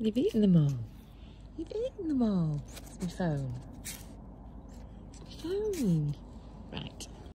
You've eaten them all. You've eaten them all. It's my phone.